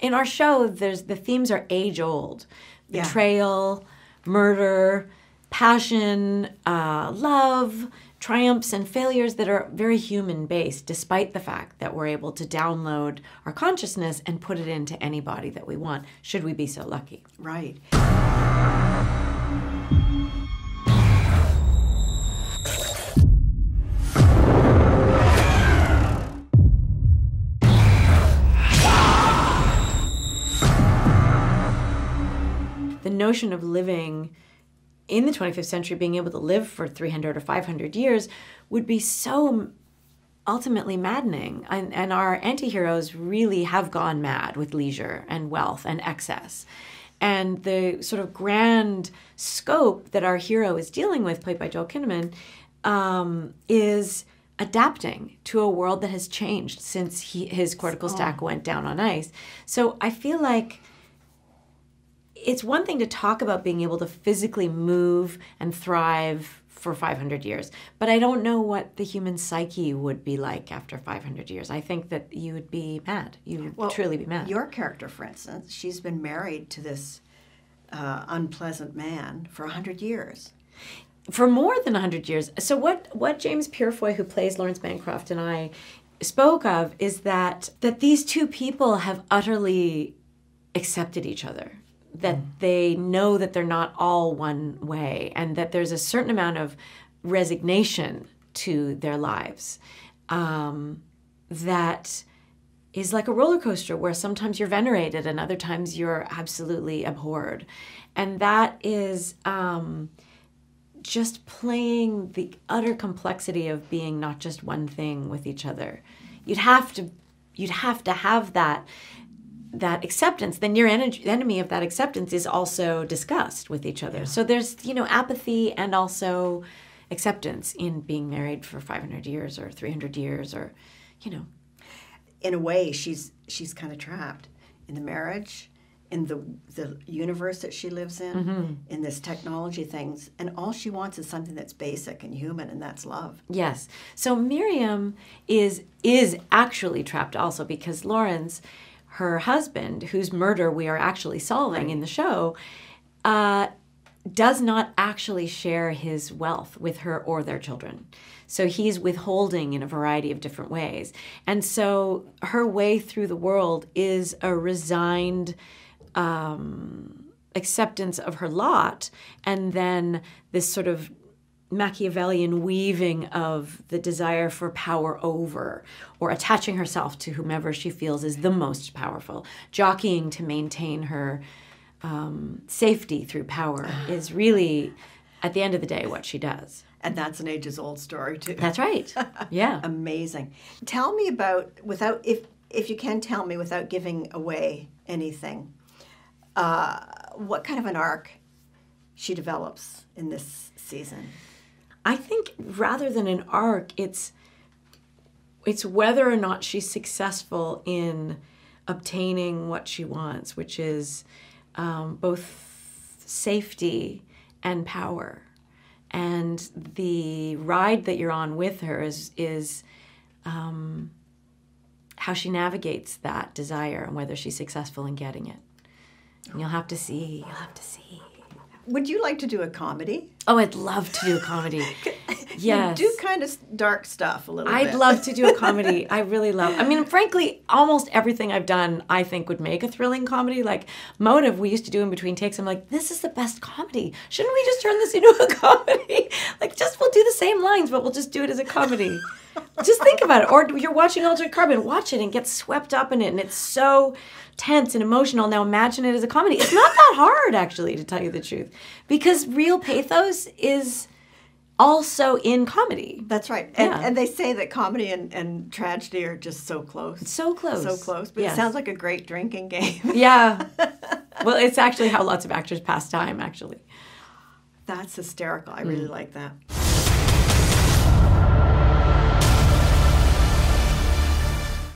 in our show, there's the themes are age old: Yeah. betrayal, murder, passion, uh, love, triumphs and failures that are very human based, despite the fact that we're able to download our consciousness and put it into any body that we want, should we be so lucky. Right. Notion of living in the 25th century, being able to live for 300 or 500 years, would be so ultimately maddening. And, and our antiheroes really have gone mad with leisure and wealth and excess. And the sort of grand scope that our hero is dealing with, played by Joel Kinnaman, um, is adapting to a world that has changed since he, his cortical stack went down on ice. So I feel like it's one thing to talk about being able to physically move and thrive for 500 years, but I don't know what the human psyche would be like after 500 years. I think that you would be mad. You would truly be mad. Your character, for instance, she's been married to this uh, unpleasant man for a hundred years. for more than 100 years. So what what James Purefoy who plays Lawrence Bancroft and I spoke of is that that these two people have utterly accepted each other. That they know that they're not all one way and that there's a certain amount of resignation to their lives. Um, that is like a roller coaster where sometimes you're venerated and other times you're absolutely abhorred. And that is um, just playing the utter complexity of being not just one thing with each other. You'd have to you'd have to have that that acceptance then your en- enemy of that acceptance is also disgust with each other so there's you know apathy and also acceptance in being married for 500 years or 300 years or you know In a way, she's she's kind of trapped in the marriage, in the the universe that she lives in, Mm-hmm. in this technology things, and all she wants is something that's basic and human, and that's love. Yes. So Miriam is is actually trapped also because Lawrence, her husband, whose murder we are actually solving in the show, uh, does not actually share his wealth with her or their children. So he's withholding in a variety of different ways. And so her way through the world is a resigned um, acceptance of her lot and then this sort of Machiavellian weaving of the desire for power over or attaching herself to whomever she feels is the most powerful, jockeying to maintain her um, safety through power is really, at the end of the day, what she does. And that's an ages old story too. That's right. Yeah. Amazing. Tell me about without if if you can tell me without giving away anything, uh, what kind of an arc she develops in this season. I think rather than an arc, it's it's whether or not she's successful in obtaining what she wants, which is um, both safety and power. And the ride that you're on with her is is um, how she navigates that desire and whether she's successful in getting it. And you'll have to see. You'll have to see. Would you like to do a comedy? Oh, I'd love to do a comedy. Yes. You do kind of dark stuff a little bit. I'd bit. love to do a comedy. I really love. I mean, frankly, almost everything I've done, I think, would make a thrilling comedy. Like Motive, we used to do in between takes. I'm like, this is the best comedy. Shouldn't we just turn this into a comedy? like, just we'll do the same lines, but we'll just do it as a comedy. Just think about it. Or you're watching Altered Carbon, watch it and get swept up in it, and it's so tense and emotional. Now imagine it as a comedy. It's not that hard, actually, to tell you the truth, because real pathos is also in comedy. That's right. And, Yeah. and they say that comedy and, and tragedy are just so close. So close. So close. But Yes. it sounds like a great drinking game. Yeah. well, it's actually how lots of actors pass time, actually. That's hysterical. I really mm. like that.